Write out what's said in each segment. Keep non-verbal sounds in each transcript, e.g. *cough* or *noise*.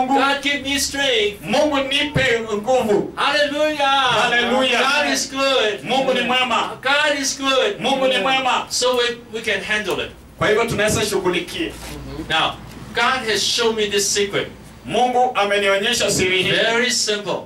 God give me strength. Mungu nipe nguvu. Hallelujah. Hallelujah. God is good. Mungu ni mwema, God is good. Mungu ni mwema. So we, we can handle it. Kwa hivyo tunaweza shughulikia. Mm-hmm. Now, God has shown me this secret. Mungu amenionyesha siri hii Very simple.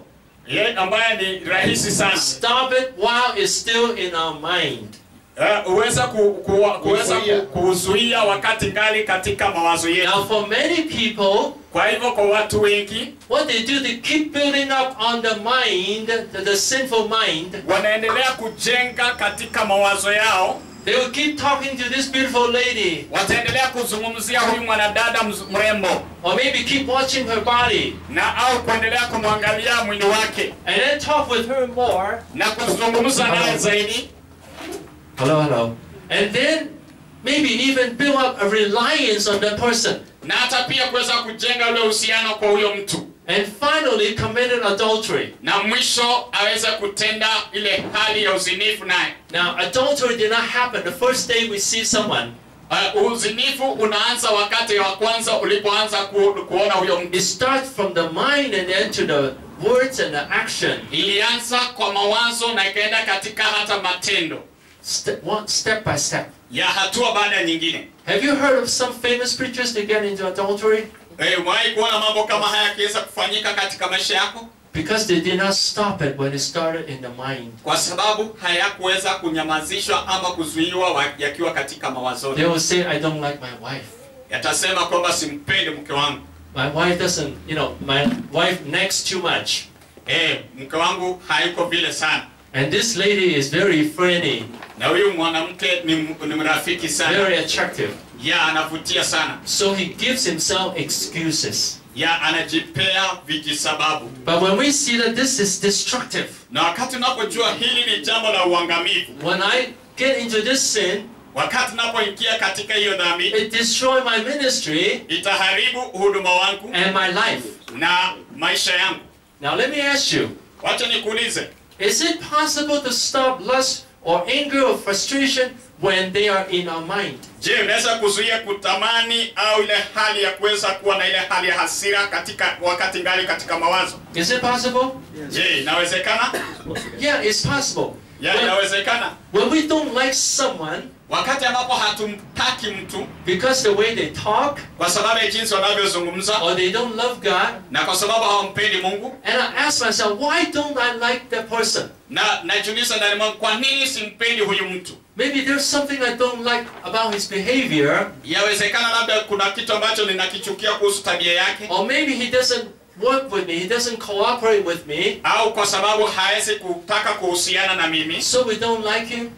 ye ambaye ni rahisi sana. Stop it while it's still in our mind. Eh, uweza ku, ku, kuweza ku, kuzuia. wakati ngali katika mawazo yetu. Now, for many people, Kwa hivyo kwa watu wengi what they do, they keep building up on the mind, the, the sinful mind. wanaendelea kujenga katika mawazo yao, They will keep talking to this beautiful lady, wataendelea kuzungumzia huyu mwanadada mrembo. Or maybe keep watching her body, na au kuendelea kumwangalia mwili wake. And then talk with her more. na kuzungumza naye zaidi, Hello, hello. And then maybe even build up a reliance on that person. na hata pia kuweza kujenga ule uhusiano kwa huyo mtu, And finally committed adultery. na mwisho aweze kutenda ile hali ya uzinifu naye. Now, adultery did not happen the first day we see someone. Uh, uzinifu unaanza wakati wa kwanza ulipoanza ku, kuona huyo mtu. It starts from the mind and then to the words and the action. Ilianza kwa mawazo na ikaenda katika hata matendo Step, one, step by step. ya hatua baada ya nyingine. Have you heard of some famous preachers that get into adultery? Eh, umewahi kuona mambo kama haya yakiweza kufanyika katika maisha yako? Because they did not stop it when it started in the mind. Kwa sababu hayakuweza kunyamazishwa ama kuzuiwa wa- yakiwa katika They mawazoni. will say, I don't like my wife. Yatasema kwamba simpendi mke wangu, My wife doesn't, you know, my wife nags too much. eh, mke wangu hayuko vile sana, And this lady is very friendly, na huyu mwanamke ni, ni mrafiki sana, very attractive. ya anavutia sana, So he gives himself excuses. ya anajipea vijisababu. But when we see that this is destructive, Na wakati unapojua hili ni jambo la uangamivu, when I get into this sin, wakati napoingia katika hiyo dhambi, it destroy my ministry itaharibu huduma wangu and my life. na maisha yangu. Now let me ask you, Wacha nikuulize, is it possible to stop lust or anger or frustration when they are in our mind? je, unaweza kuzuia kutamani au ile hali ya kuweza kuwa na ile hali ya hasira katika wakati ngali katika mawazo? Is it possible? Je, inawezekana? Yeah, it's possible. Yeah, inawezekana. when we don't like someone Wakati ambapo hatumtaki mtu because the way they talk kwa sababu ya jinsi wanavyozungumza or they don't love God, na kwa sababu hawampendi Mungu, and I ask myself, why don't I like that person? na najiuliza ndani mwangu, kwa nini simpendi huyu mtu? Maybe there's something I don't like about his behavior, Yawezekana labda kuna kitu ambacho ninakichukia kuhusu tabia yake, or maybe he doesn't work with me, he doesn't cooperate with me, au kwa sababu hawezi kutaka kuhusiana na mimi, so we don't like him.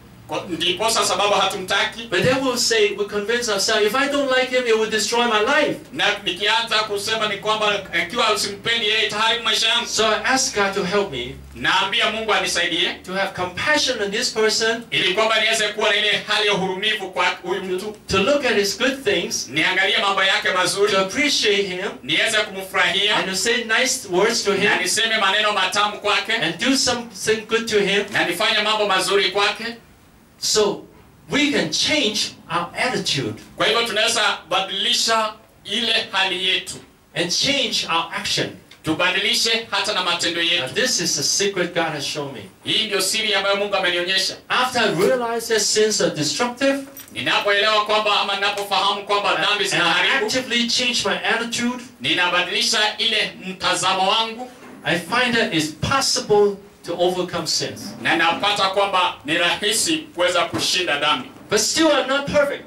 Ndiposa sababu hatumtaki. But then we'll say, we convince ourselves, if I don't like him, it will destroy my life. Na nikianza kusema ni kwamba ikiwa simpendi yeye itaharibu maisha yangu, So I ask God to help me naambia Mungu anisaidie to have compassion on this person, ili kwamba niweze kuwa na ile hali ya uhurumivu kwa huyu mtu, to look at his good things, niangalie mambo yake mazuri, to appreciate him, niweze kumfurahia and to say nice words to na niseme maneno matamu kwake and do something good to him, na nifanye mambo mazuri kwake. So we can change our attitude Kwa hivyo tunaweza badilisha ile hali yetu, and change our action. tubadilishe hata na matendo yetu. this is the secret God has shown me. Hii ndio siri ambayo Mungu amenionyesha. After I realized that sins are destructive, Ninapoelewa kwamba ama ninapofahamu kwamba dhambi zinaharibu, actively change my attitude, ninabadilisha ile mtazamo wangu I find that it's possible to overcome sins. na napata kwamba ni rahisi kuweza kushinda dhambi. But still, I'm not perfect.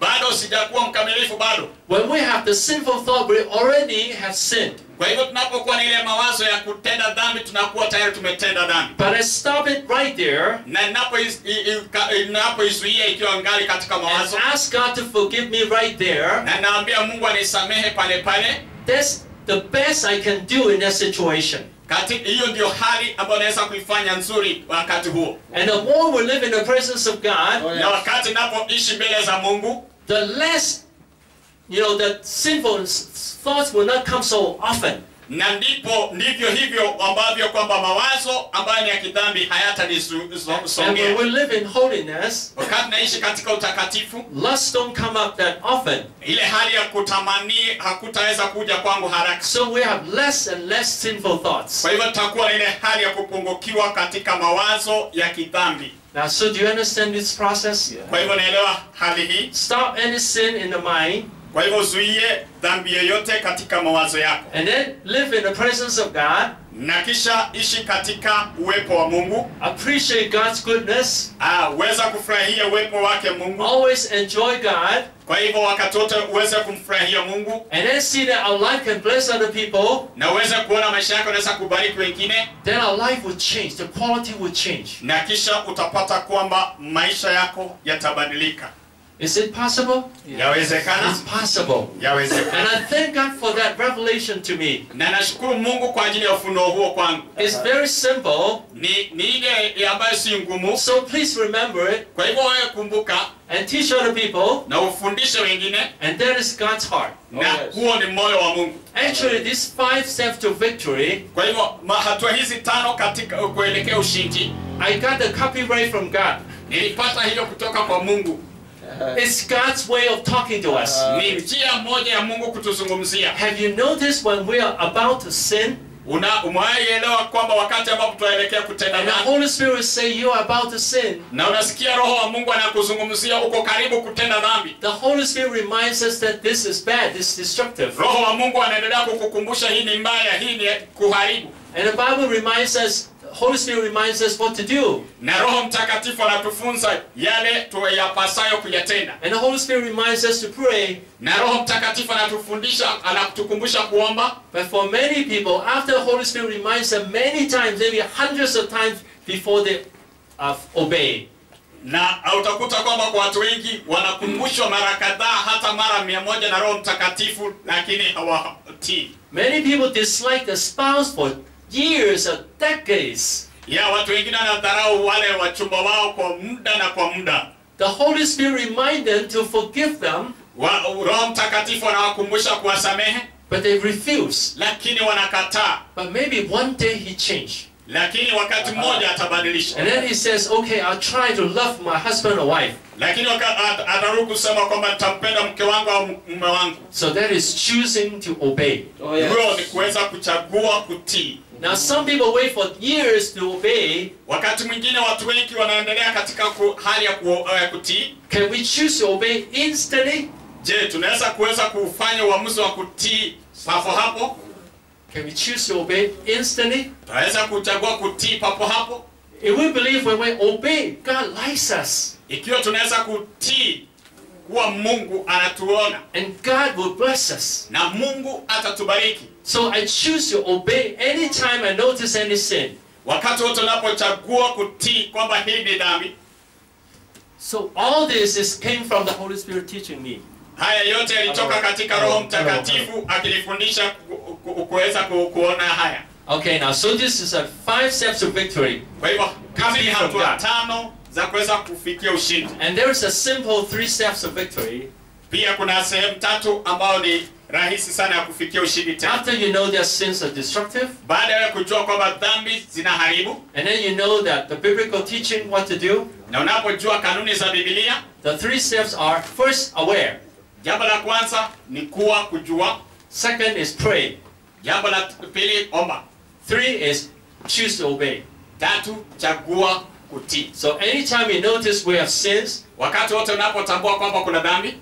Bado sijakuwa mkamilifu bado. When we have the sinful thought, we already have sinned. Kwa hivyo tunapokuwa na ile mawazo ya kutenda dhambi, tunakuwa tayari tumetenda dhambi, But I stop it right there na ninapoiz- i- i- ninapoizuia ikiwa ngali katika and ask God to forgive me right there. na naambia Mungu anisamehe pale pale. That's the best I can do in that situation. Kati hiyo ndio hali ambayo naweza kuifanya nzuri wakati huo, And the more we live in the presence of God, oh, na wakati napoishi mbele za Mungu, the less, you know, the sinful thoughts will not come so often. Na ndipo ndivyo hivyo ambavyo kwamba mawazo ambayo ni ya kidhambi hayatanisongea we live in holiness, wakati naishi katika utakatifu lust don't come up that often. ile hali ya kutamani hakutaweza kuja kwangu haraka So we have less and less sinful thoughts. kwa hivyo tutakuwa ile hali ya kupungukiwa katika mawazo ya kidhambi Now, so do you understand this process? kwa hivyo naelewa hali hii Stop any sin in the mind kwa hivyo uzuie dhambi yoyote katika mawazo yako and then live in the presence of God. na kisha ishi katika uwepo wa mungu Appreciate God's goodness. Ah, weza kufurahia uwepo wake mungu Always enjoy God. kwa hivyo wakati wote uweze kumfurahia mungu And then see that our life can bless other people. na uweze kuona maisha yako yanaweza kubariki wengine Then our life will change. The quality will change. na kisha utapata kwamba maisha yako yatabadilika Is it possible? yawezekana It's possible. yawezekana And I thank God for that revelation to me. na nashukuru mungu kwa ajili ya ufunuo huo kwangu It's very simple. ni, ni ile ambayo si ngumu So please remember it kwa hivyo wewe kumbuka and teach other people. na ufundishe wengine And that is God's heart. na huo ni moyo wa mungu Actually, these five steps to victory, kwa hivyo hatua hizi tano katika kuelekea ushindi I got the copyright from God. nilipata hiyo kutoka kwa mungu *laughs* It's God's way of talking to us. Uh, ni njia moja ya mungu kutuzungumzia Have you noticed when we are about to sin una umewaielewa kwamba wakati ambapo tunaelekea kutenda and the Holy Spirit will say you are about to sin? na unasikia roho wa mungu anakuzungumzia uko karibu kutenda dhambi The Holy Spirit reminds us that this is bad, this is destructive. roho wa mungu anaendelea kukukumbusha hii ni mbaya hii ni kuharibu And the Bible reminds us, the Holy Spirit reminds us what to do. na roho mtakatifu anatufunza yale tuyapasayo kuyatenda And the Holy Spirit reminds us to pray. na roho mtakatifu anatufundisha anatukumbusha kuomba But for many people, after the Holy Spirit reminds them many times, maybe hundreds of times before they uh, obey. na utakuta kwamba kwa watu wengi wanakumbushwa mara kadhaa hata mara mia moja na roho mtakatifu lakini hawatii Many people dislike the spouse for years or decades. Yeah, watu wengine wanadharau wale wachumba wao kwa muda na kwa muda The Holy Spirit reminds them to forgive them, wa, roho mtakatifu anawakumbusha kuwasamehe but they refuse. lakini wanakataa But maybe one day he changed. lakini wakati mmoja atabadilisha And then he says, okay, I'll try to love my husband or wife. lakini atarudi kusema kwamba nitampenda mke wangu au mume wangu So that is choosing to obey. Oh, yes. huyo ni kuweza kuchagua kutii Now, some people wait for years to obey. wakati mwingine watu wengi wanaendelea katika ku, hali ya ku, uh, kutii Can we choose to obey instantly? je tunaweza kuweza kufanya uamuzi wa kutii papo hapo Can we choose to obey instantly? tunaweza kuchagua kutii papo hapo If we believe when we obey, God likes us. ikiwa tunaweza kutii kuwa mungu anatuona And God will bless us. na mungu atatubariki So I choose to obey anytime I notice any sin. wakati wote unapochagua kutii kwamba hii ni dhambi So all this is came from the Holy Spirit teaching me. haya yote yalitoka katika roho mtakatifu ku- kuweza ku, kuona haya Okay, now so this is a five steps to victory. kwa hivyo kama hatua tano za kuweza kufikia ushindi. And there is a simple three steps of victory. pia kuna sehemu tatu ambayo ni rahisi sana ya kufikia ushindi tena. After you know that sins are destructive, baada ya kujua kwamba dhambi zinaharibu and then you know that the biblical teaching what to do, na unapojua kanuni za Biblia, the three steps are first aware, jambo la kwanza ni kuwa kujua. Second is pray, jambo la pili omba. Three is choose to obey. tatu chagua kutii So anytime you notice we have sins, wakati wote unapotambua kwamba kuna dhambi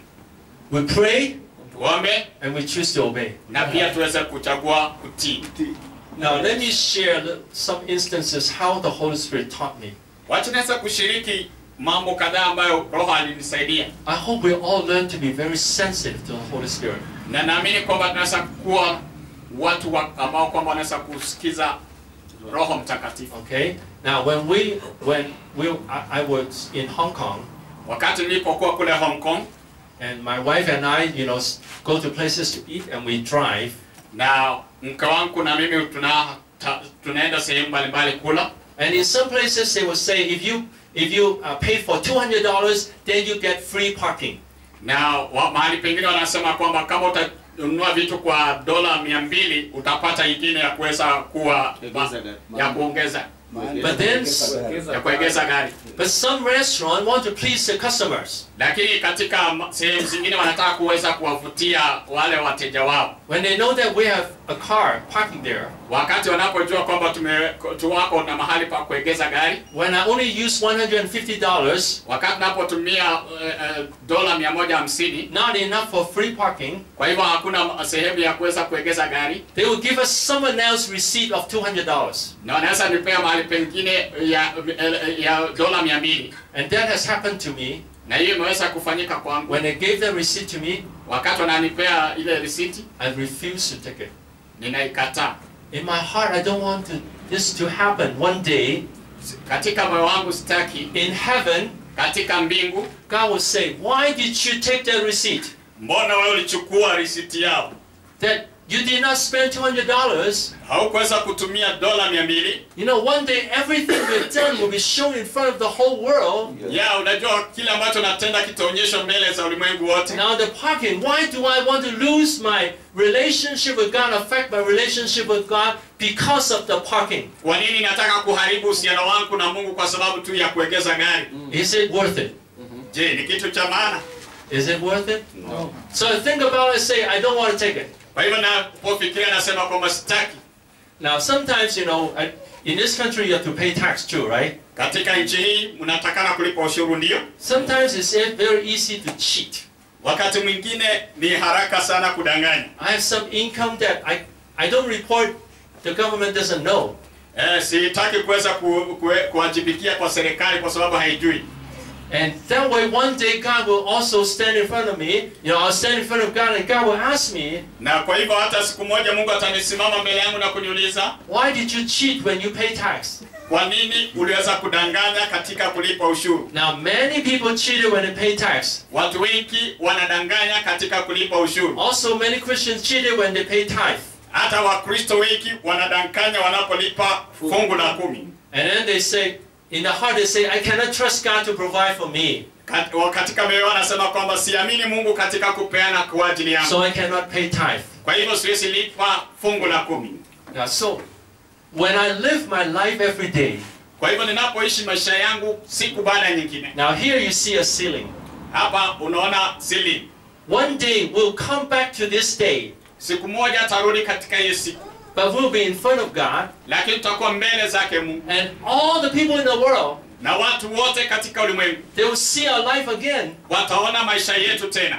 we pray tuombe and we choose to obey. na pia tuweze kuchagua kutii Now let me share some instances how the Holy Spirit taught me. Wacha naweza kushiriki mambo kadhaa ambayo roho alinisaidia I hope we all learn to be very sensitive to the Holy Spirit. na naamini kwamba tunaweza kuwa watu ambao kwamba wanaweza kusikiza roho mtakatifu Okay. Now when we when we I, I was in Hong Kong wakati nilipokuwa kule hong kong and my wife and I, you know, go to places to eat and we drive. Now, mke wangu na mimi tuna, ta, tunaenda sehemu mbalimbali kula And in some places they will say if you if you uh, pay for two hundred dollars, then you get free parking. na wa, mahali pengine wanasema kwamba kama unanunua vitu kwa dola mia mbili utapata ingine ya kuweza kuwa ya kuongeza But then, ya kuegeza gari. but some restaurant want to please the customers. lakini katika sehemu zingine wanataka kuweza kuwavutia wale wateja wao. When they know that we have a car parking there, wakati wanapojua kwamba tume tuwako na mahali pa kuegeza gari. When I only use $150, wakati napotumia uh, uh, dola mia moja hamsini. not enough for free parking, kwa hivyo hakuna sehemu ya kuweza kuegeza gari. They will give us someone else receipt of 200 dollars. na wanaweza nipea mahali pengine ya, ya dola mia mbili And that has happened to me. na hiyo imeweza kufanyika kwangu When they gave the receipt to me, wakati wananipea ile risiti I refused to take it. ninaikataa In my heart, I don't want to, this to happen one day. katika moyo wangu sitaki In heaven, katika mbingu God will say, Why did you take the receipt? mbona wewe ulichukua risiti yao That you did not spend $200. haukuweza kutumia dola mia mbili You know, one day everything we've done will be shown in front of the whole world. ya unajua kile ambacho natenda kitaonyeshwa mbele za ulimwengu wote Now, the parking, why do I want to lose my relationship with God, affect my relationship with God because of the parking? kwa nini nataka kuharibu uhusiano wangu na mungu kwa sababu tu ya kuegeza gari mm-hmm. Is it worth it? Mm-hmm. je ni kitu cha maana Is it worth it? No. So think about it say, I don't want to take it. Kwa hivyo napofikiria nasema kwamba sitaki Now, sometimes, you know, I, in this country you have to pay tax too, right? katika nchi hii mnatakana kulipa ushuru ndio Sometimes it's very easy to cheat. wakati mwingine ni haraka sana kudanganya I have some income that I, I don't report, the government doesn't know. eh, sitaki kuweza ku, ku, kuwajibikia kwa serikali kwa sababu haijui And that way, one day God will also stand in front of me. You know, I'll stand in front of God and God will ask me, na kwa hivyo hata siku moja mungu atanisimama mbele yangu na kuniuliza Why did you cheat when you pay tax? kwa nini uliweza kudanganya katika kulipa ushuru Now, many people cheated when they pay tax. watu wengi wanadanganya katika kulipa ushuru Also, many Christians cheated when they pay tithe. hata wakristo wengi wanadanganya wanapolipa fungu la kumi And then they say, in the heart, they say, I cannot trust God to provide for me, katika mioyo anasema kwamba siamini mungu katika kupeana kwa ajili yangu so I cannot pay tithe. kwa hivyo siwezi lipa fungu la kumi Yeah, so when I live my life every day, kwa hivyo ninapoishi maisha yangu siku baada nyingine now here you see a ceiling. hapa unaona ceiling. One day we'll come back to this day, siku moja tarudi katika hiyo siku but we'll be in front of God, lakini tutakuwa mbele zake mungu and all the people in the world, na watu wote katika ulimwengu they will see our life again. wataona maisha yetu tena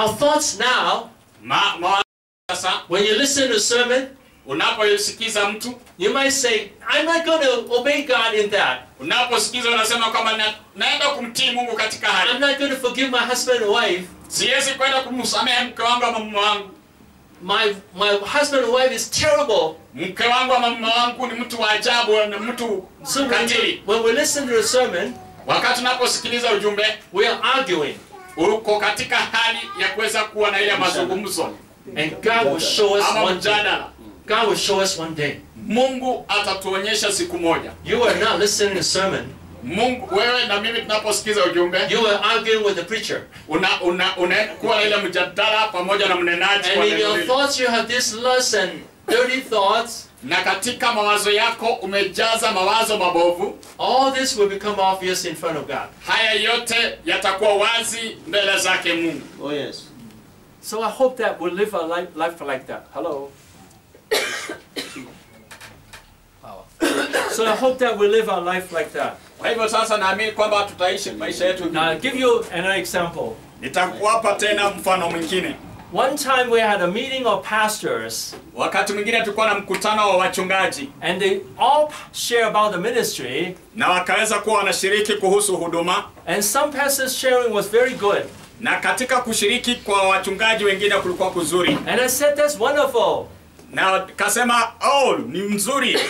Our thoughts now, Ma, ma, sasa when you listen to sermon, unaposikiza mtu you might say, I'm not going to obey God in that. unaposikiza unasema kwamba na, naenda kumtii mungu katika I'm not going to forgive my husband or wife. siwezi kwenda kumsamehe mke wangu ama mume wangu My, my husband and wife is terrible. mke wangu ama mume wangu ni mtu wa ajabu na mtu So when we, katili when we listen to the sermon, wakati tunaposikiliza ujumbe we are arguing. uko katika hali ya kuweza kuwa na ile mazungumzo And God will show us ama one day. mjadala God will show us one day. mungu atatuonyesha siku moja You are not listening to sermon. Mungu wewe na mimi tunaposikiza ujumbe You are arguing with the preacher. una una unakuwa na ile mjadala pamoja na mnenaji wa And in your thoughts, you have this lust and dirty thoughts. na katika mawazo yako umejaza mawazo mabovu All this will become obvious in front of God. haya yote yatakuwa wazi mbele zake mungu Oh yes. So I hope that we'll live a life, life like that. Hello. *coughs* So I hope that we live our life like that. Kwa hivyo sasa naamini kwamba tutaishi maisha yetu Now I'll give you another example. nitakuwapa tena mfano mwingine One time we had a meeting of pastors, wakati mwingine tulikuwa na mkutano wa wachungaji and they all share about the ministry. na wakaweza kuwa wanashiriki kuhusu huduma And some pastors' sharing was very good. na katika kushiriki kwa wachungaji wengine kulikuwa kuzuri And I said, That's wonderful. Na kasema oh ni mzuri *laughs*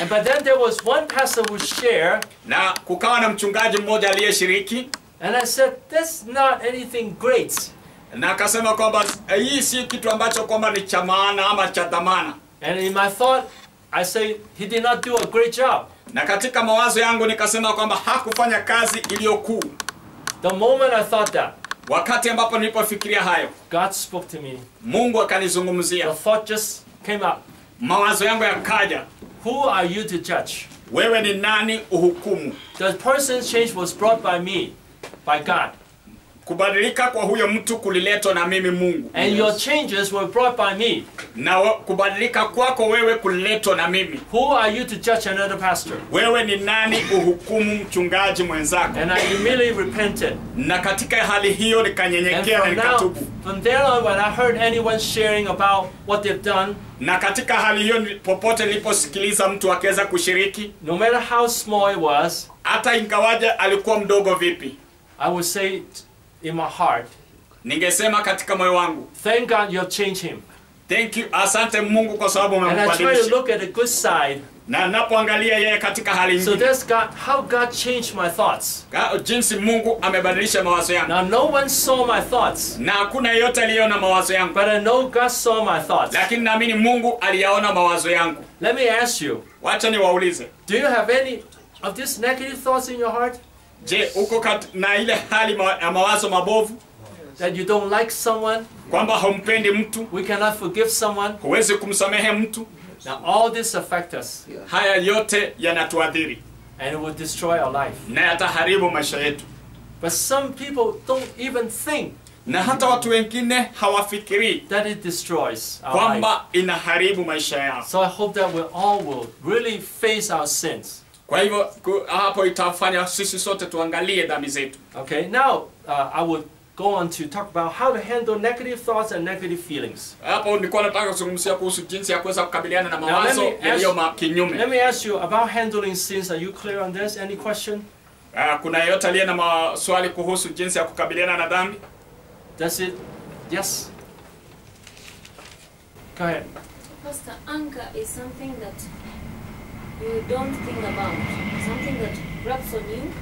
And but then there was one pastor who shared, na kukawa na mchungaji mmoja aliyeshiriki and I said, That's not anything great. na kasema kwamba eh, hii si kitu ambacho kwamba ni cha maana ama cha dhamana And in my thought, I say, He did not do a great job. na katika mawazo yangu nikasema kwamba hakufanya kazi iliyokuu The moment I thought that, wakati ambapo nilipofikiria hayo God spoke to me. mungu The akanizungumzia thought just came up. mawazo yangu yakaja Who are you to judge? wewe ni nani uhukumu The person's change was brought by me, by God. Kubadilika kwa huyo mtu kuliletwa na mimi mungu And your changes were brought by me. na kubadilika kwako wewe kuliletwa na mimi Who are you to judge another pastor? wewe ni nani uhukumu mchungaji mwenzako And I immediately repented. na katika hali hiyo nikanyenyekea na nikatubu from there on, when I heard anyone sharing about what they've done, na katika hali hiyo popote niliposikiliza mtu akiweza kushiriki no matter how small it was, hata ingawaje alikuwa mdogo vipi I would say in my heart, ningesema katika moyo wangu thank God you have changed him. thank you asante mungu kwa sababu And I try to look at the good side. na napoangalia yeye katika hali So nyingine there's God, how God changed my thoughts. Ka- jinsi mungu amebadilisha mawazo yangu Now, no one saw my thoughts, na hakuna yeyote aliyeona mawazo yangu but I know God saw my thoughts. lakini naamini mungu aliyaona mawazo yangu Let me ask you, wacha niwaulize do you have any of these negative thoughts in your heart? Je uko na ile hali ma- ya mawazo mabovu That you don't like someone, kwamba haumpendi mtu we cannot forgive someone? huwezi kumsamehe mtu Now, all this affect us, haya yote yanatuadhiri and it will destroy our life. na yataharibu maisha yetu But some people don't even think na hata watu wengine hawafikirii that it destroys our life. kwamba inaharibu maisha yao So I hope that we all will really face our sins. Kwa hivyo hapo itafanya sisi sote tuangalie dhambi zetu Okay, now uh, I will go on to talk about how to handle negative thoughts and negative feelings. hapo nilikuwa nataka kuzungumzia kuhusu jinsi ya kuweza kukabiliana na let mawazo me ask- yaliyo ma- Let me ask you about handling sins. Are you clear on this? Any question? Ah, kuna yeyote aliye na maswali kuhusu jinsi ya kukabiliana na dhambi That's it? Yes? Go ahead. Pastor, anger is something that you don't think about, something that grabs on you.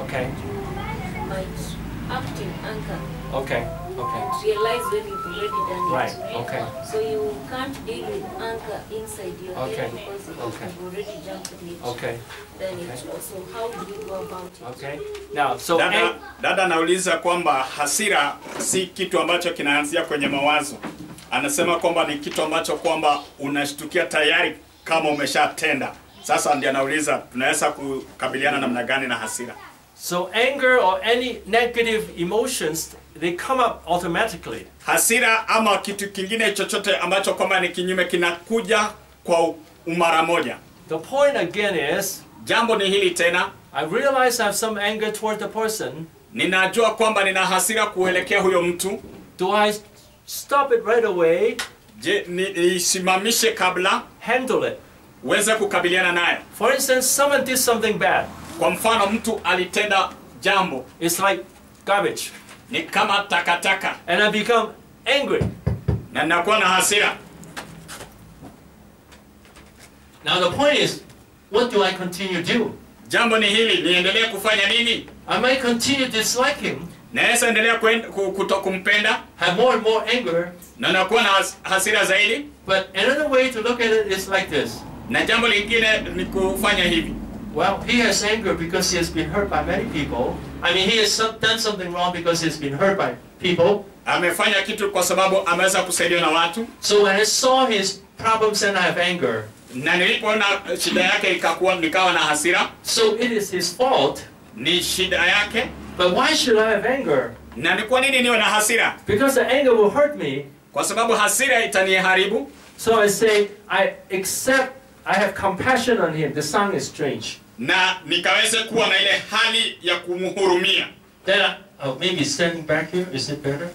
Okay. You might act in anger Okay. Okay. and realize when you've already done Right, it. okay. So you can't deal with anger inside your Okay, head because you- okay. you've already jumped on it. Okay. Then okay. it also, how do you go about it? Okay. Now, so dada, dada anauliza kwamba hasira si kitu ambacho kinaanzia kwenye mawazo anasema kwamba ni kitu ambacho kwamba unashtukia tayari kama umeshatenda sasa anauliza tunaweza kukabiliana namna gani na hasira so anger or any negative emotions, they come up automatically. hasira ama kitu kingine chochote ambacho kwamba ni kinyume kinakuja kwa umara moja The point again is, jambo ni hili tena I realize I have some anger toward the person. ninajua kwamba nina hasira kuelekea huyo mtu Do I stop it right away? je kabla Handle it. Uweze kukabiliana nayo For instance, someone did something bad. kwa mfano mtu alitenda jambo It's like garbage. ni kama takataka And I become angry. na ninakuwa na hasira Now the point is, what do I continue to do? jambo ni hili niendelee kufanya nini I might continue to dislike him, naweza endelea kuen- ku- kuto kumpenda have more and more anger, na nakuwa na has- hasira zaidi but another way to look at it is like this. Na jambo lingine ni kufanya hivi Well, he has anger because he has been hurt by many people. I mean, he has done something wrong because he's been hurt by people. amefanya kitu kwa sababu ameweza kusaidiwa na watu So when I saw his problems, and I have anger. na nilipoona shida yake ikakuwa nikawa na hasira So it is his fault. ni shida yake But why should I have anger? na ni kwa nini niwe na hasira Because the anger will hurt me. kwa sababu hasira itaniharibu So I say, I accept, I have compassion on him. The song is strange. na nikaweze kuwa na ile hali ya kumhurumia Then I, oh, maybe standing back here, is it better?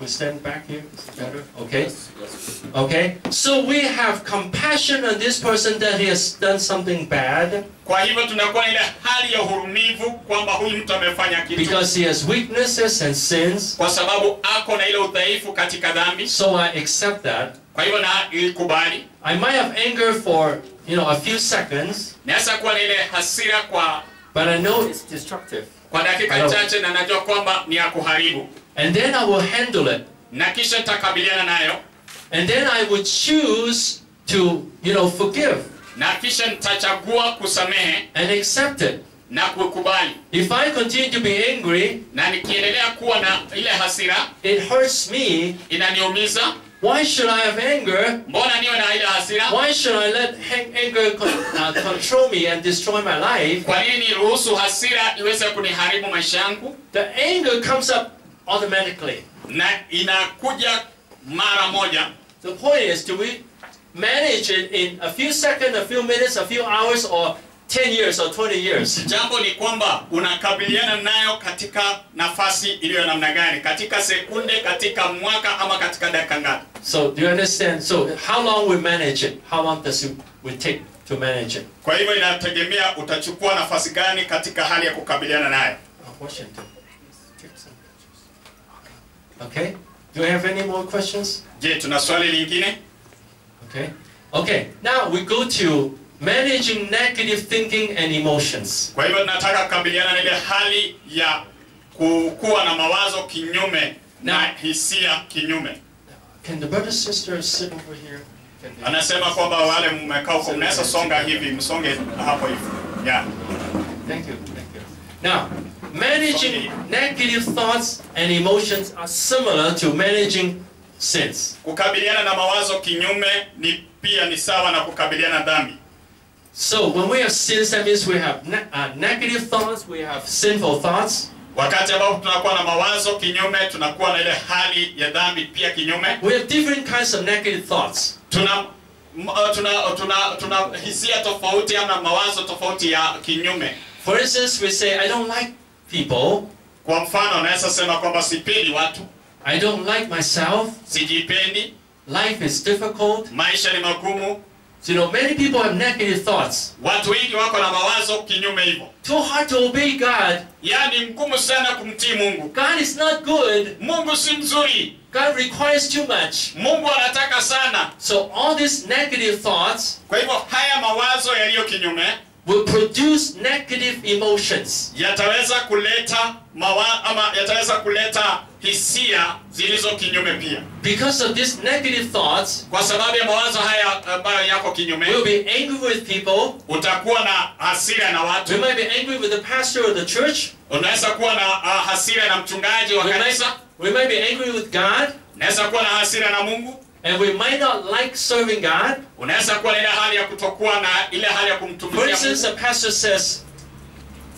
We stand back here, is it better? Okay. Okay. So we have compassion on this person that he has done something bad kwa hivyo tunakuwa ile hali ya uhurumivu kwamba huyu mtu amefanya kitu because he has weaknesses and sins. kwa sababu ako na ile udhaifu katika dhambi So I accept that. Kwa hivyo na ilikubali I might have anger for, you know, a few seconds, naweza kuwa na ile hasira kwa but I know It's destructive. kwa dakika chache na najua kwamba ni ya kuharibu and then I will handle it. na kisha nitakabiliana nayo And then I would choose to, you know, forgive na kisha nitachagua kusamehe and accept it. na kukubali If I continue to be angry, na nikiendelea kuwa na ile hasira it hurts me. inaniumiza Why should I have anger? mbona niwe na ile hasira Why should I let anger con- uh, control me and destroy my life? kwa nini niruhusu hasira iweze kuniharibu maisha yangu The anger comes up automatically. na inakuja mara moja The point is, do we manage it in a few seconds, a few minutes, a few hours, or 10 years or 20 years? jambo ni kwamba unakabiliana nayo katika nafasi iliyo namna gani katika sekunde katika mwaka ama katika dakika ngapi So, do you understand? So, how long we manage it? How long does it we take to manage it? kwa hivyo inategemea utachukua nafasi gani katika hali ya kukabiliana nayo Washington. Pictures. Okay. Do you have any more questions? je tuna swali lingine Okay. Okay. Now we go to managing negative thinking and emotions. kwa hivyo tunataka kukabiliana na ile hali ya kuwa na mawazo kinyume na hisia kinyume Can the brother sisters sit over here? Anasema kwamba wale mmekaa huko mnaweza songa hivi msonge hapo hivi yeah. Thank you. Thank you. Now, managing negative thoughts and emotions are similar to managing sins. kukabiliana na mawazo kinyume ni pia ni sawa na kukabiliana dhambi So when we have sins, that means we have ne- uh, negative thoughts, we have sinful thoughts. wakati ambapo tunakuwa na mawazo kinyume tunakuwa na ile hali ya dhambi pia kinyume. We have different kinds of negative thoughts. tuna uh, tuna tuna tuna hisia tofauti ama mawazo tofauti ya kinyume. For instance, we say, I don't like people, kwa mfano naweza sema kwamba sipendi watu. I don't like myself, sijipendi. Life is difficult. maisha ni magumu you know, many people have negative thoughts. watu wengi wako na mawazo kinyume hivyo Too hard to obey God. yaani ngumu sana kumtii mungu God is not good. mungu si mzuri God requires too much. mungu anataka sana So all these negative thoughts kwa hivyo haya mawazo yaliyo kinyume will produce negative emotions. yataweza kuleta mawa, ama yataweza kuleta hisia zilizo kinyume pia Because of these negative thoughts, kwa sababu ya mawazo haya ambayo yako kinyume we'll be angry with people. utakuwa na hasira na watu. We might be angry with the pastor of the church. unaweza kuwa na uh, hasira na mchungaji wa kanisa we might be angry with God. unaweza kuwa na hasira na mungu And we might not like serving God. unaweza kuwa ile hali ya kutokuwa na ile hali ya For instance, a pastor says,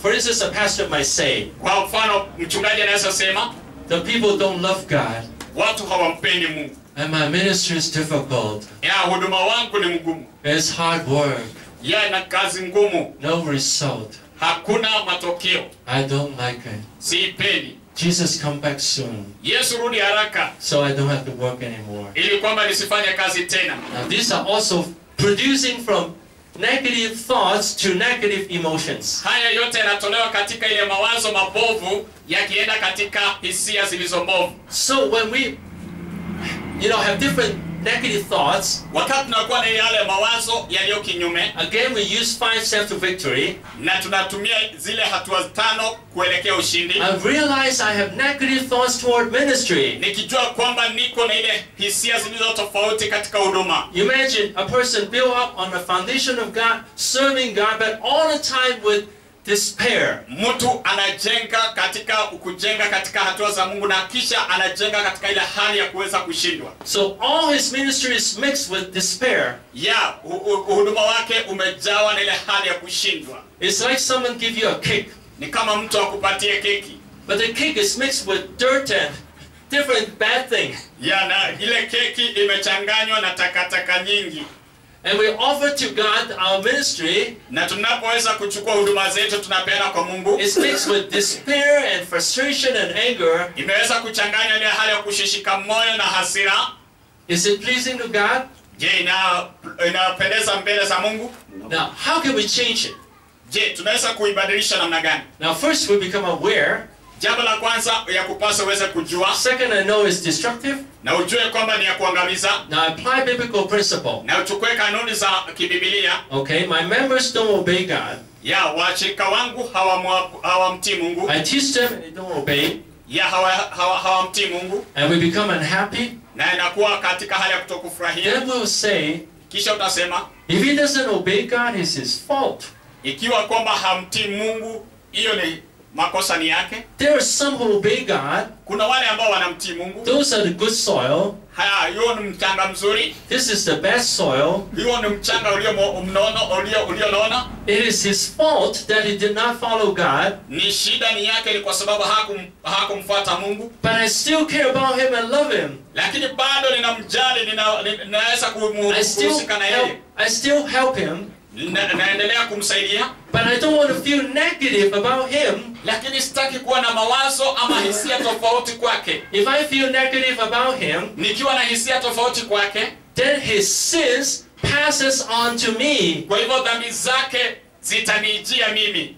for instance, a pastor might say, kwa mfano mchungaji anaweza sema the people don't love God. watu hawampendi mungu And my ministry is difficult. ya huduma wangu ni mgumu It's hard work. ya na kazi ngumu No result. hakuna matokeo I don't like it. siipendi Jesus come back soon. yesu rudi haraka So I don't have to work anymore. ili kwamba nisifanye kazi tena Now these are also producing from negative thoughts to negative emotions. haya yote yanatolewa katika ile mawazo mabovu yakienda katika hisia zilizo mbovu So when we, you know, have different negative thoughts, wakati tunakuwa na yale mawazo yaliyo kinyume again we use five steps to victory. na tunatumia zile hatua tano kuelekea ushindi I realize I have negative thoughts toward ministry. nikijua kwamba niko na ile hisia zilizo tofauti katika huduma Imagine a person built up on the foundation of God, serving God, but all the time with despair. mtu anajenga katika kujenga katika hatua za mungu na kisha anajenga katika ile hali ya kuweza kushindwa So all his ministry is mixed with despair. hu- huduma wake umejawa na ile hali ya kushindwa It's like someone give you a cake, ni kama mtu akupatie keki but the cake is mixed with dirt and different bad things. ya na ile keki imechanganywa na takataka nyingi And we offer to God our ministry. na tunapoweza kuchukua huduma zetu tunapeana kwa mungu It's mixed with despair and frustration and anger. imeweza kuchanganya ile hali ya kushishika moyo na hasira Is it pleasing to God? je ina inapendeza mbele za mungu Now, how can we change it? je tunaweza kuibadilisha namna gani Now, first we become aware. Jambo la kwanza ya kupasa uweze kujua Second, I know is destructive. na ujue kwamba ni ya kuangamiza Now, apply biblical principle. na uchukue kanuni za kibibilia Okay, my members don't obey God. ya washirika wangu hawamtii mungu I teach them and they don't obey, ya hawa- hawa- hawamtii mungu and we become unhappy. na inakuwa katika hali ya kutokufurahia Then we'll say, kisha utasema if he doesn't obey God, it's his fault. ikiwa kwamba hamtii Mungu, hiyo ni makosa ni yake. There are some who obey God. Kuna wale ambao wanamtii Mungu. Those are the good soil. Haya, hiyo ni mchanga mzuri, This is the best soil. hiyo ni mchanga ulio mnono ulio ulionona. It is his fault that he did not follow God, Ni shida ni yake, ni kwa sababu hakum, hakumfuata Mungu, but I still care about him and love him. lakini bado ninamjali, nina- nina- ninaweza kuhusika na yeye, I still help him, naendelea kumsaidia, but I don't want to feel negative about him. lakini sitaki kuwa na mawazo ama hisia tofauti kwake. If I feel negative about him, Nikiwa na hisia tofauti kwake, then his sins passes on to me. kwa hivyo dhambi zake zitanijia mimi.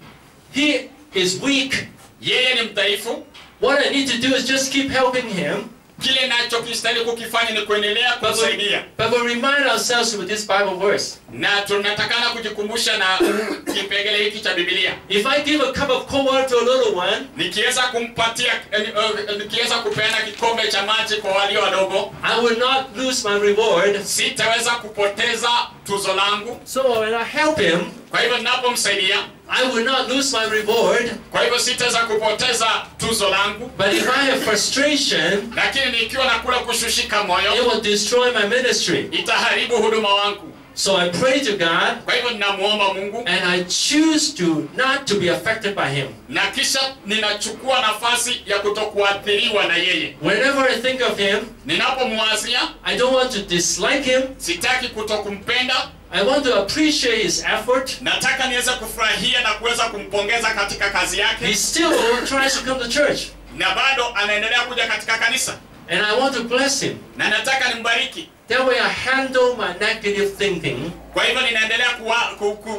He is weak. Yeye ni mdhaifu, What I need to do is just keep helping him. Kile nachokistahili kukifanya ni kuendelea kusaidia. but we remind ourselves with this Bible verse. na tunatakana kujikumbusha na *coughs* kipengele hiki cha Biblia. If I give a cup of cold water to a little one, Nikiweza kumpatia, eh, eh, nikiweza kupeana kikombe cha maji kwa walio wadogo, I will not lose my reward. sitaweza kupoteza tuzo langu. So when I help him, Kwa hivyo ninapomsaidia, I will not lose my reward. kwa hivyo sitaweza kupoteza tuzo langu, But if I have frustration, lakini nikiwa na kule kushushika it moyo, will destroy my ministry. itaharibu huduma wangu. So I pray to God Kwa hivyo ninamuomba Mungu and I choose to not to be affected by him. na kisha ninachukua nafasi ya kutokuathiriwa na yeye. Whenever I think of him, Ninapomwazia, I don't want to dislike him. sitaki kutokumpenda, I want to appreciate his effort. nataka niweze kufurahia na kuweza kumpongeza katika kazi He still tries to come to church. na bado anaendelea kuja katika kanisa, And I want to bless him. na nataka nimbariki. That way I handle my negative thinking. Kwa hivyo ninaendelea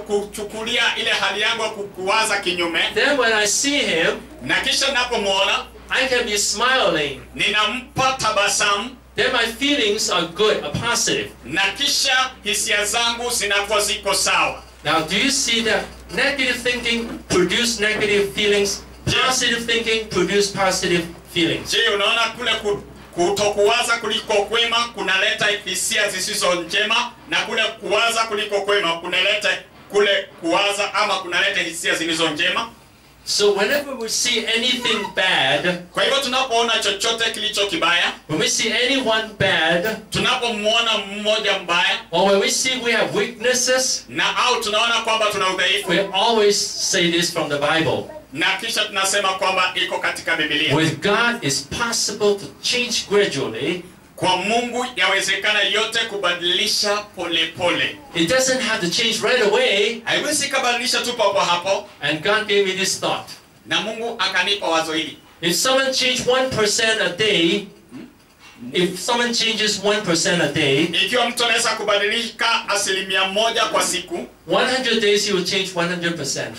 kuchukulia ile hali yangu ya ku- kuwaza kinyume, Then when I see him, na kisha ninapomwona I can be smiling. ninampa tabasamu, Then my feelings are good, are positive. na kisha hisia zangu zinakuwa ziko sawa. Now, do you see that negative thinking produce negative feelings? Positive thinking produce positive feelings. Je, unaona kule ku, kutokuwaza kuliko kwema kunaleta hisia zisizo njema, na kule kuwaza kuliko kwema kunaleta kule kuwaza ama kunaleta hisia zilizo njema. So whenever we see anything bad, Kwa hivyo tunapoona chochote kilicho kibaya, when we see anyone bad, tunapomwona mmoja mbaya or when we see we have weaknesses, na au tunaona kwamba tuna udhaifu, we always say this from the Bible. na kisha tunasema kwamba iko katika Biblia. With God, is possible to change gradually. Kwa Mungu yawezekana yote kubadilisha polepole. It doesn't have to change right away. Haiwezi kubadilisha tu papo hapo, And God gave me this thought. na Mungu akanipa wazo hili. If someone change 1% a day, if someone changes 1% a day, Ikiwa mtu anaweza kubadilika asilimia moja kwa siku, 100 days he will change 100%.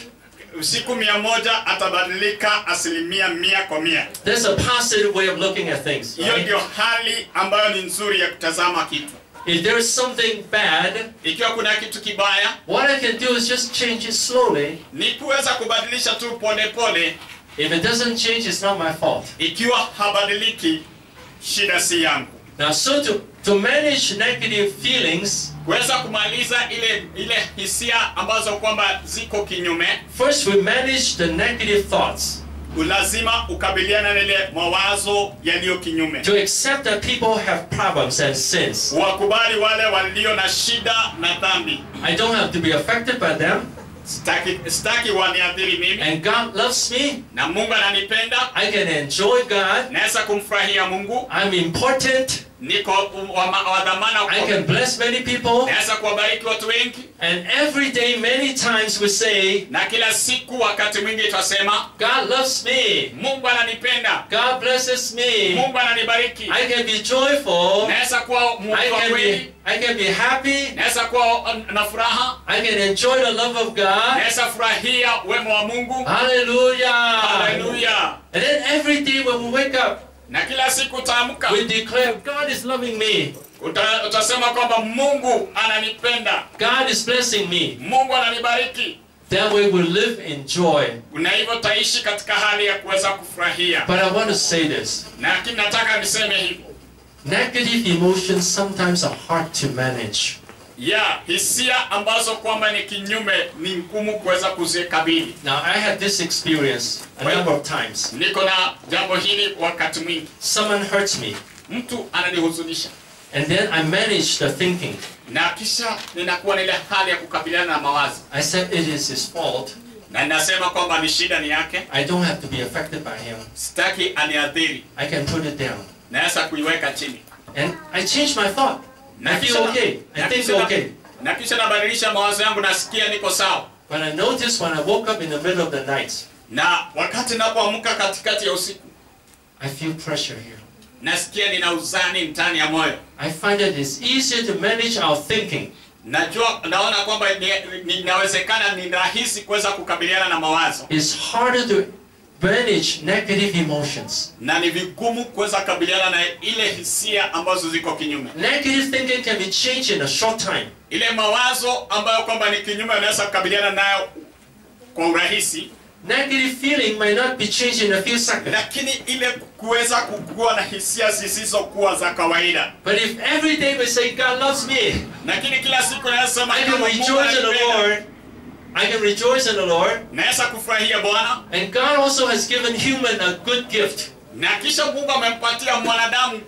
Siku mia moja atabadilika asilimia mia kwa mia. That's a positive way of looking at things. Hiyo right? ndio hali ambayo ni nzuri ya kutazama kitu. If there is something bad, Ikiwa kuna kitu kibaya, what I can do is just change it slowly. ni kuweza kubadilisha tu pole pole. If it doesn't change, it's not my fault. Ikiwa habadiliki, shida si yangu. Now, so to, to manage negative feelings, Kuweza kumaliza ile ile hisia ambazo kwamba ziko kinyume, first we manage the negative thoughts. Ulazima ukabiliana na ile mawazo yaliyo kinyume. To accept that people have problems and sins. Wakubali wale walio na shida na dhambi. I don't have to be affected by them. Sitaki, sitaki waniathiri mimi, And God loves me. na Mungu ananipenda. I can enjoy God. Naweza kumfurahia Mungu, I'm important. Niko wa, dhamana I can bless many people. naweza kuwabariki watu wengi, And every day, many times we say, na kila siku, wakati mwingi tutasema God loves me. Mungu ananipenda, God blesses me. Mungu ananibariki. I can be joyful. Naweza kuwa mtu wa kweli, I can be happy. naweza kuwa na furaha, I can enjoy the love of God. naweza furahia wema wa Mungu. Hallelujah. Hallelujah. And then every day when we wake up, Na kila siku utaamka, we declare, God is loving me. uta, utasema kwamba Mungu ananipenda, God is blessing me. Mungu ananibariki, That way we live in joy. na hivyo utaishi katika hali ya kuweza kufurahia. But I want to say this. Na lakini nataka niseme hivyo, Negative emotions sometimes are hard to manage. Ya hisia ambazo kwamba ni kinyume ni ngumu kuweza kuzikabili. Now, I had this experience a Well- number of times. Niko na jambo hili wakati mwingi, Someone hurts me, mtu ananihuzunisha and then I manage the thinking. na kisha ninakuwa na ile hali ya kukabiliana na mawazo I said it is his fault. na ninasema kwamba ni shida ni yake, I don't have to be affected by him. sitaki aniathiri. I can put it down. naweza kuiweka chini And I change my thought. Na kisha nabadilisha mawazo yangu, nasikia niko sawa. But I noticed when I woke up in the middle of the night, Na wakati napoamka katikati ya usiku, I feel pressure here. nasikia nina uzani ndani ya moyo. I find that it's easier to manage our thinking Najua, naona kwamba ninawezekana, ni rahisi kuweza kukabiliana na mawazo It's harder to manage negative emotions. na ni vigumu kuweza kukabiliana na ile hisia ambazo ziko kinyume. Negative thinking can be changed in a short time. Ile mawazo ambayo kwamba ni kinyume, unaweza kukabiliana nayo kwa urahisi, Negative feeling may not be changed in a few seconds. lakini ile kuweza kukua na hisia zisizokuwa za kawaida. But if every day we say God loves me, Lakini kila siku nasema I Mungu rejoice in the ananipenda, Lord. I can rejoice in the Lord. Naweza kufurahia Bwana. And God also has given human a good gift. Na kisha Mungu amempatia mwanadamu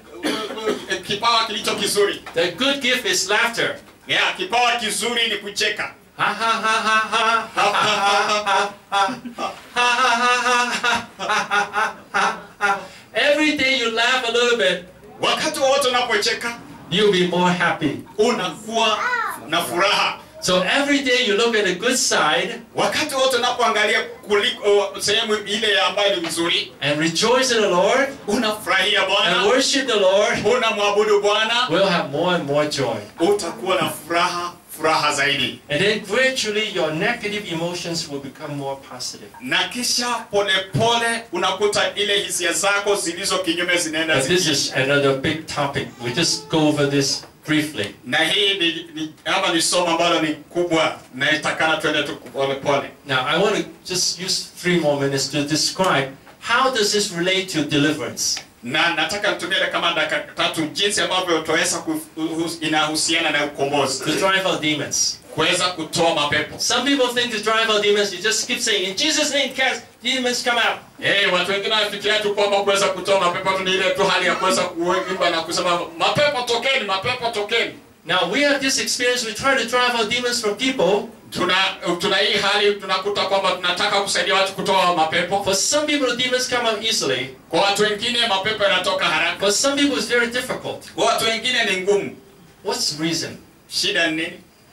kipawa kilicho kizuri. The good gift is laughter. Yeah, kipawa kizuri ni kucheka. Every day you laugh a little bit. Wakati wote unapocheka, you'll be more happy. Unakuwa na furaha. So every day you look at the good side Wakati wote unapoangalia kuliko uh, sehemu ile ambayo ni nzuri, and rejoice in the Lord unafurahia and worship the Lord, unamwabudu Bwana, we'll have more and more joy. utakuwa na furaha, furaha zaidi, And then gradually your negative emotions will become more positive. na kisha polepole unakuta ile hisia zako zilizo kinyume zinaenda But this is another big topic. We just go over this briefly. Na hii ni, ni ama ni somo ambalo ni kubwa, na itakana twende tu polepole. Now I want to just use three more minutes to describe how does this relate to deliverance. na nataka nitumie kama dakika tatu jinsi ambavyo utaweza inahusiana na ukombozi, To drive out demons. Kuweza kutoa mapepo. Some people think to drive out demons, you just keep saying, in Jesus' name, cast demons come out. Eh, watu wengine wanafikiria tu kwamba kuweza kutoa mapepo tu ni ile tu hali ya kuweza kuimba na kusema mapepo tokeni, mapepo tokeni. Now we have this experience, we try to drive out demons from people. Tuna tuna hii hali tunakuta kwamba tunataka kusaidia watu kutoa mapepo. For some people, demons come out easily. Kwa watu wengine mapepo yanatoka haraka, For some people, it's very difficult. kwa watu wengine ni ngumu. What's the reason? Shida ni nini?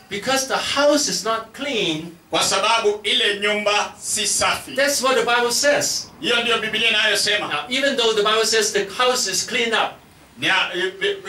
Because the house is not clean. Kwa sababu ile nyumba si safi. That's what the Bible says. Hiyo ndio Biblia inayosema. Now, even though the Bible says the house is cleaned up,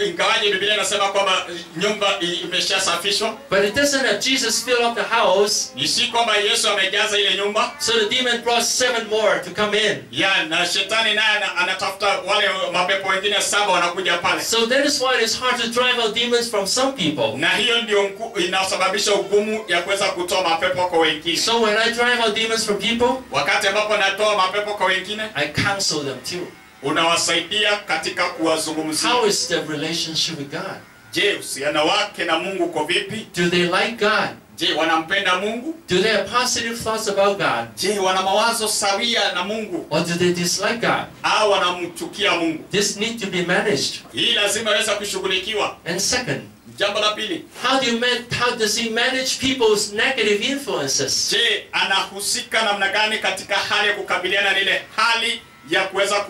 ingawaje Biblia inasema kwamba nyumba imeshasafishwa, but it doesn't that Jesus filled up the house. ni si kwamba Yesu amejaza ile nyumba So the demon brought seven more to come in. ya na shetani naye anatafuta wale mapepo wengine saba wanakuja pale, So that is why it's hard to drive out demons from some people. na hiyo ndio inasababisha ugumu ya kuweza kutoa mapepo kwa wengine. So when I drive out demons from people, Wakati ambapo natoa mapepo kwa wengine, I counsel them too. Unawasaidia katika kuwazungumzia. How is their relationship with God? Je, uhusiano wake na Mungu uko vipi? Do they like God? Je, wanampenda Mungu? Do they have positive thoughts about God? Je, wana mawazo sawia na Mungu Or do they dislike God? au wanamchukia Mungu? This need to be managed. Hii lazima iweze kushughulikiwa. And second, Jambo la pili, how do you man- how does he manage people's negative influences? je, anahusika namna gani katika hali ya kukabiliana na ile hali ya kuweza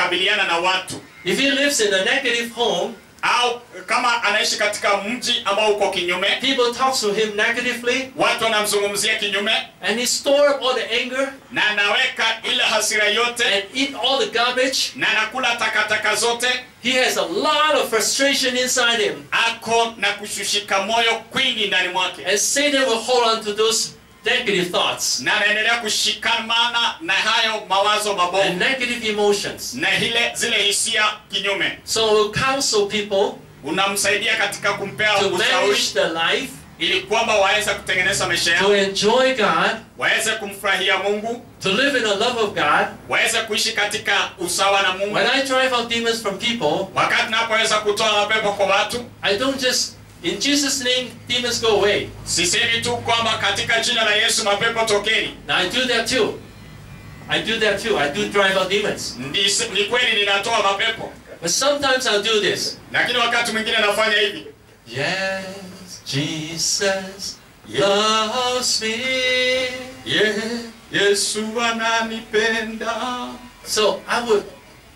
kukabiliana na watu, If he lives in a negative home, au kama anaishi katika mji ambao uko kinyume, people talk to him negatively, watu wanamzungumzia kinyume, and he store up all the anger na anaweka ile hasira yote and eat all the garbage. na anakula takataka zote, He has a lot of frustration inside him. ako na kushushika moyo kwingi ndani mwake, And Satan will hold on to those negative thoughts na anaendelea kushikamana na hayo mawazo and mabovu negative emotions. na ile zile hisia kinyume. So we'll counsel people Unamsaidia katika kumpea to ushauri manage their life, ili kwamba waweze kutengeneza maisha yao, to enjoy God, waweze kumfurahia Mungu, to live in the love of God. waweze kuishi katika usawa na Mungu. When I drive out demons from people, Wakati napoweza kutoa mapepo kwa watu, I don't just In Jesus' name, demons go away. Sisemi tu kwamba katika jina la Yesu mapepo tokeni. Now I do that too. I do that too. I do drive out demons. Ni, ni kweli ninatoa mapepo, But sometimes I'll do this. lakini wakati mwingine nafanya hivi. Yes, Jesus loves me. Yeah, Yesu ananipenda. So I would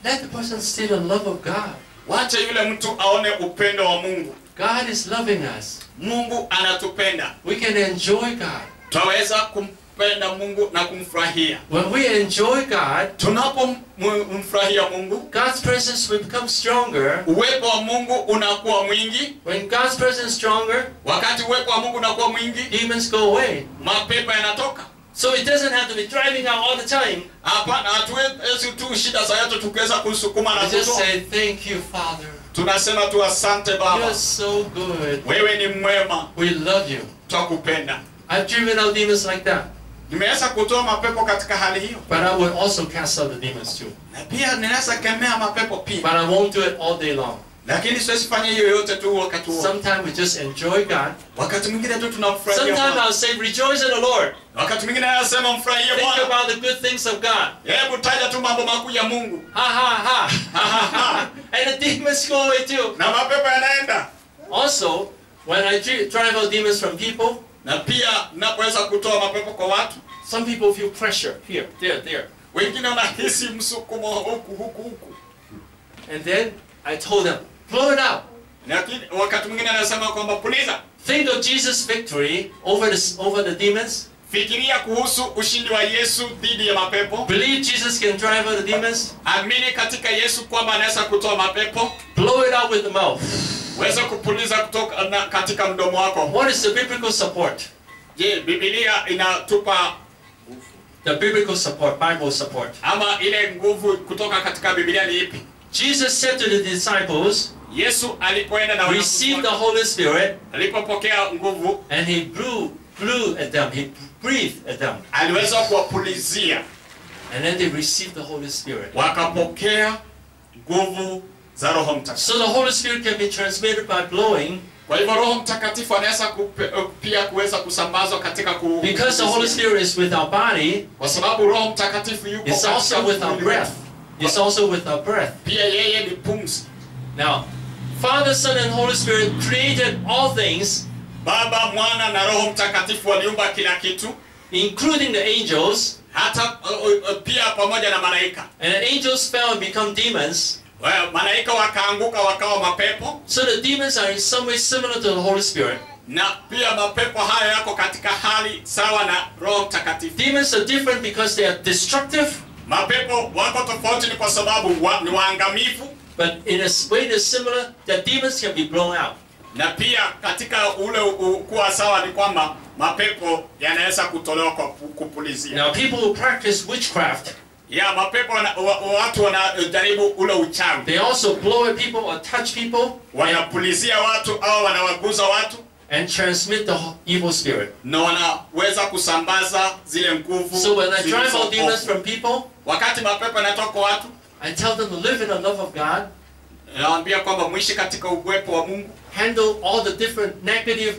let the person see the love of God. Wacha yule mtu aone upendo wa Mungu. God is loving us. Mungu anatupenda. We can enjoy God. Tunaweza kumpenda Mungu na kumfurahia. When we enjoy God, Tunapomfurahia Mungu, God's presence will become stronger. uwepo wa Mungu unakuwa mwingi. When God's presence is stronger, Wakati uwepo wa Mungu unakuwa mwingi, demons go away. mapepo yanatoka. So it doesn't have to be driving out all the time. Hapana, hatuwezi tu shida za yetu tukiweza kusukuma na kutoa. just say, Thank you, Father. Tunasema tu asante Baba, You're so good. wewe ni mwema, We love you. twakupenda. I've driven out demons like that. Nimeweza kutoa mapepo katika hali hiyo, But I will also cast out the demons too. na pia ninaweza kemea mapepo pia, But I won't do it all day long. Lakini siwezi fanya hiyo yote tu wakati wote. Sometimes we just enjoy God. Wakati mwingine tu tunafurahia. Sometimes I'll say, Rejoice in the Lord. Wakati mwingine nasema mfurahie Think about the good things of God. Hebu taja tu mambo makuu ya Mungu Ha ha ha. and the demons go away too. na mapepo yanaenda. Also, when I drive out demons from people, Na pia napoweza kutoa mapepo kwa watu, some people feel pressure here, there, there. wengine wanahisi msukumo huku huku huku, And then I told them, blow it out. lakini wakati mwingine anasema kwamba puliza, Think of Jesus' victory over the, over the demons. fikiria kuhusu ushindi wa Yesu dhidi ya mapepo. Believe Jesus can drive out the demons. Amini katika Yesu kwamba anaweza kutoa mapepo. Blow it out with the mouth. Weza kupuliza kutoka na katika mdomo wako. What is the biblical support? Je, Biblia inatupa The biblical support, Bible support. ama ile nguvu kutoka katika Biblia ni ipi? Jesus said to the disciples, Yesu alipoenda na receive the Holy Spirit, alipopokea nguvu and he blew, blew at them. He breathed at them. aliweza kuwapulizia And then they received the Holy Spirit. wakapokea nguvu za Roho Mtakatifu. So the Holy Spirit can be transmitted by blowing Kwa hivyo Roho Mtakatifu anaweza pia kuweza kusambazwa katika ku because the Holy Spirit is with our body, kwa sababu Roho Mtakatifu yuko katika with our breath. breath. It's also with our breath. Pia yeye ni pumzi. Now, Father, Son, and Holy Spirit created all things, Baba, Mwana na Roho Mtakatifu waliumba kila kitu, including the angels, hata uh, uh, pia pamoja na malaika. and the angels fell and become demons. Well, malaika wakaanguka wakawa mapepo, So the demons are in some way similar to the Holy Spirit. na pia mapepo hayo yako katika hali sawa na Roho Mtakatifu. Demons are different because they are destructive, Mapepo wako tofauti ni kwa sababu wa, ni waangamifu. but in a way that's similar, the demons can be blown out. na pia katika ule kuwa sawa ni kwamba mapepo yanaweza kutolewa kwa kupulizia. Now, people who practice witchcraft, Ya mapepo wana, wa, watu wanajaribu ule uchawi, they also blow at people or touch people wanapulizia watu au wanawaguza watu and transmit the evil spirit. na wanaweza kusambaza zile nguvu. So when I drive out demons from people, wakati mapepo yanatoka watu, I tell them to live in the love of God, nawaambia kwamba mwishi katika uwepo wa Mungu, handle all the different negative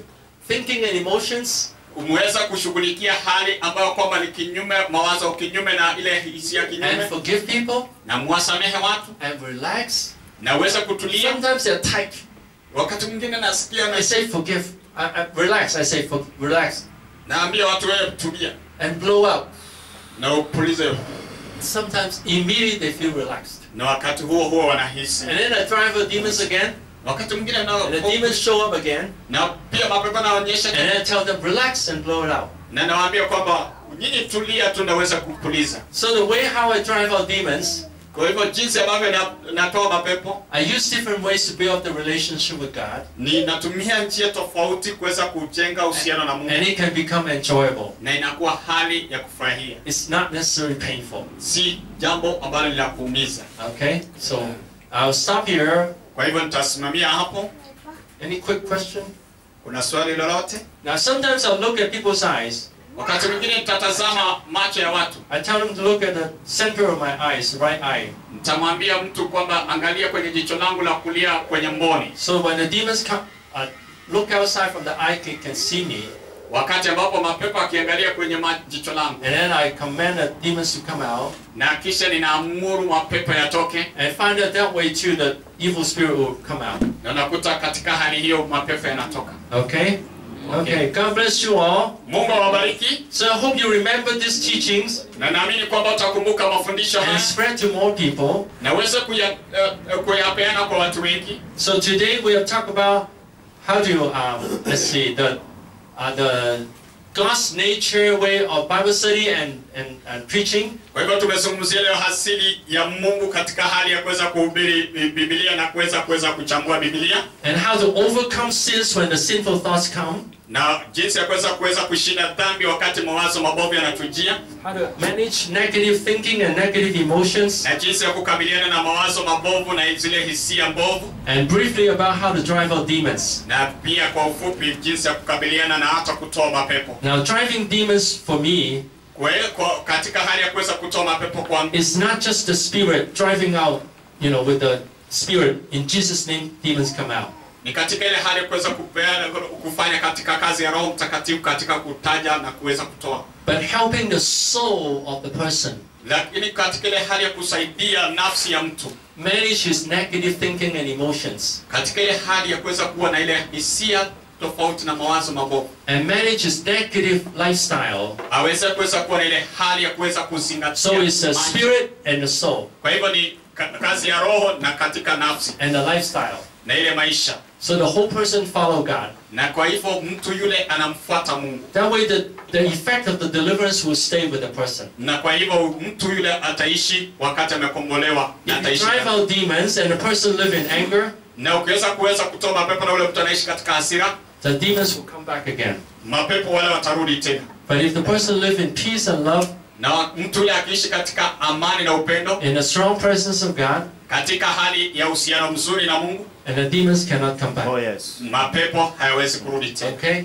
thinking and emotions, umeweza kushughulikia hali ambayo kwamba ni kinyume, mawazo kinyume na ile hisia and kinyume, forgive people, na muwasamehe watu and relax. na uweze kutulia. Sometimes they're tight. Wakati mwingine nasikia na say forgive. I, I, relax. I say for, relax. naambia watu wewe tulia And blow out. na upulize, Sometimes immediately they feel relaxed. na wakati huo huo wanahisi. And then I drive out demons again, Wakati mwingine na and the demons show up again, na pia mapepo and then I tell them relax and blow it out. na nawaambia kwamba nyinyi tulia, tunaweza kupuliza. So the way how I drive out demons, Kwa hivyo jinsi ambavyo natoa mapepo I use different ways to build up the relationship with God, ni natumia njia tofauti kuweza kujenga uhusiano na Mungu and it can become enjoyable. na inakuwa hali ya kufurahia, It's not necessarily painful. si jambo ambalo linakuumiza. Okay, so I'll stop here. Kwa hivyo nitasimamia hapo. Any quick question? Kuna swali lolote? Now, sometimes I'll look at people's eyes. Wakati mwingine nitatazama macho ya watu, I tell them to look at the center of my eyes, right eye. nitamwambia mtu kwamba angalia kwenye jicho langu la kulia kwenye mboni. So when the demons come, uh, look outside from the eye they can see me, wakati ambapo mapepo akiangalia kwenye jicho langu and then I command the demons to come out, na kisha ninaamuru mapepo yatoke and find out that way too the evil spirit will come out. na nakuta katika hali hiyo mapepo yanatoka Okay? Okay. God bless you all. mungu awabariki So I hope you remember these teachings na naamini kwamba utakumbuka mafundisho and spread to more people. na uweze kuya- eh, eh, kuyapeana kwa watu wengi So today we have talked about how to um, let's see the uh, the God's nature way of Bible study and, and, and preaching. kwa hivyo tumezungumzia leo asili ya mungu katika hali ya kuweza kuhubiri bibilia na kuweza kuweza kuchambua bibilia and how to overcome sins when the sinful thoughts come, na jinsi ya kuweza kuweza kushinda dhambi wakati mawazo mabovu yanatujia How to manage negative thinking and negative emotions, na jinsi ya kukabiliana na mawazo mabovu na zile hisia mbovu and briefly about how to drive out demons. na pia kwa ufupi jinsi ya kukabiliana na hata kutoa mapepo Now, driving demons for me kwa, katika hali ya kuweza kutoa mapepo kwa is not just the spirit driving out, you know, with the spirit. In Jesus' name, demons come out. Ni katika ile hali ya kuweza kupeana kufanya katika kazi ya roho mtakatifu katika kutaja na kuweza kutoa. But helping the soul of the person. Lakini katika ile hali ya kusaidia nafsi ya mtu. Manage his negative thinking and emotions, katika ile hali ya kuweza kuwa na ile hisia tofauti na mawazo mabovu. And manage his negative lifestyle. aweze kuweza kuwa na ile hali ya kuweza kuzingatia So it's a spirit and a soul. Kwa hivyo ni kazi ya roho na katika nafsi. And the lifestyle. na ile maisha So the whole person follow God. na kwa hivyo mtu yule anamfuata mungu That way the, the effect of the deliverance will stay with the person. na kwa hivyo mtu yule ataishi wakati amekombolewa na If you drive out demons and the person live in anger, na ukiweza kuweza kutoa mapepo na ule mtu anaishi katika hasira the demons will come back again. mapepo wale watarudi tena But if the person live in peace and love, na mtu yule akiishi katika amani na upendo in the strong presence of God, katika hali ya uhusiano mzuri na mungu and the demons cannot come back. Oh yes. mapepo hayawezi kurudi tena Okay?